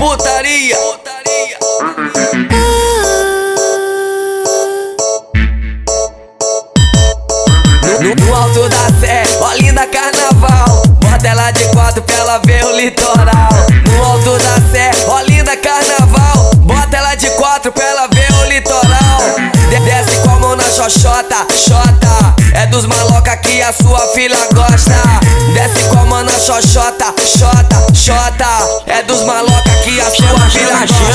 putaria. No, no alto da sé, ó linda carnaval. Bota ela de quatro pra ela ver o litoral. No alto da sé, ó linda carnaval. Bota ela de quatro pra ela ver o litoral. De- Desce com a mão na xoxota, xota. É dos maloca que a sua filha gosta. Desce com a mão na xoxota, xota, xota. É dos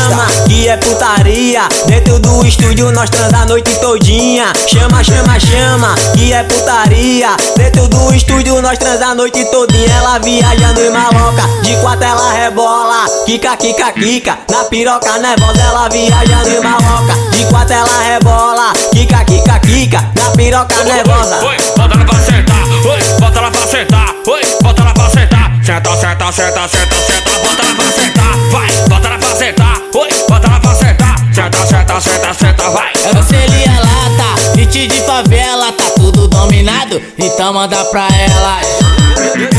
chama, que é putaria. Dentro do estúdio nós transa a noite todinha. Chama, chama, chama, que é putaria. Dentro do estúdio nós transa a noite todinha. Ela viajando em maloca, de quatro ela rebola. Kika, kika, kika, na piroca nervosa ela viajando em maloca. De quatro ela rebola. Kika, kika, kika, na piroca nervosa. Oi, bota ela pra oi, bota ela pra oi, bota ela pra sentar. Senta, senta, senta, senta, senta, bota ela pra sentar, vai, bota ela pra sentar, oi, bota ela pra sentar. Senta, senta, senta, senta, vai. É você ali é lata, hit de favela, tá tudo dominado, então manda pra ela.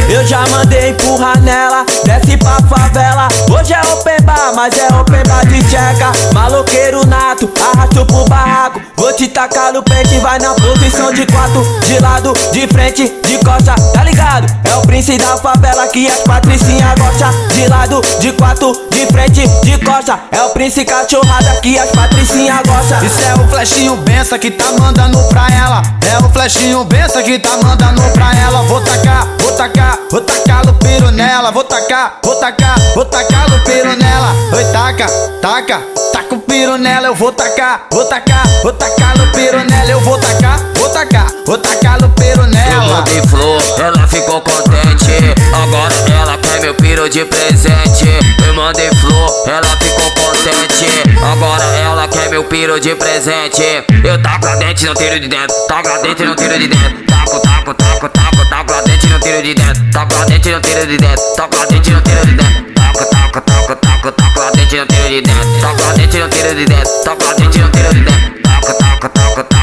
Eu já mandei empurrar nela, desce pra favela. Hoje é open bar, mas é open bar de tcheca. Maloqueiro nato, arrasto pro barraco. Vou te tacar no peito e vai na posição de quatro. De lado, de frente, de costa, tá ligado? É o príncipe da favela que as patricinhas gostam. De lado, de quatro, de frente, de costa. É o príncipe cachorrada que as patricinhas gostam. Isso é o flechinho benção que tá mandando pra ela. É o flechinho benção que tá mandando pra ela. Vou tacar, vou tacar, vou tacar o piro nela. Vou tacar, vou tacar, vou tacar o piro nela. Oi, taca, taca, taca o piro nela. Eu vou tacar, vou tacar, vou tacar o piro nela. Eu vou tacar, vou tacar, vou tacar o piro Eu nela. mandei flor, ela ficou contente. Agora ela quer meu piro de presente. Eu mandei flor, ela ficou contente. Agora ela quer meu piro de presente. Eu taco a dente, não tiro de dentro. Taco a dente, não tiro de dentro. Taco, taco, taco, taco, taco a dente, não tiro de dentro. Taco a dente, não tiro de dentro. Taco a dente, não tiro de dentro. Taco, taco, Toca, toca, toca o dente no tiro de dentro. Toca o dente no tiro de dentro. Toca o dente no tiro de dentro. Toca, toca, toca, toca.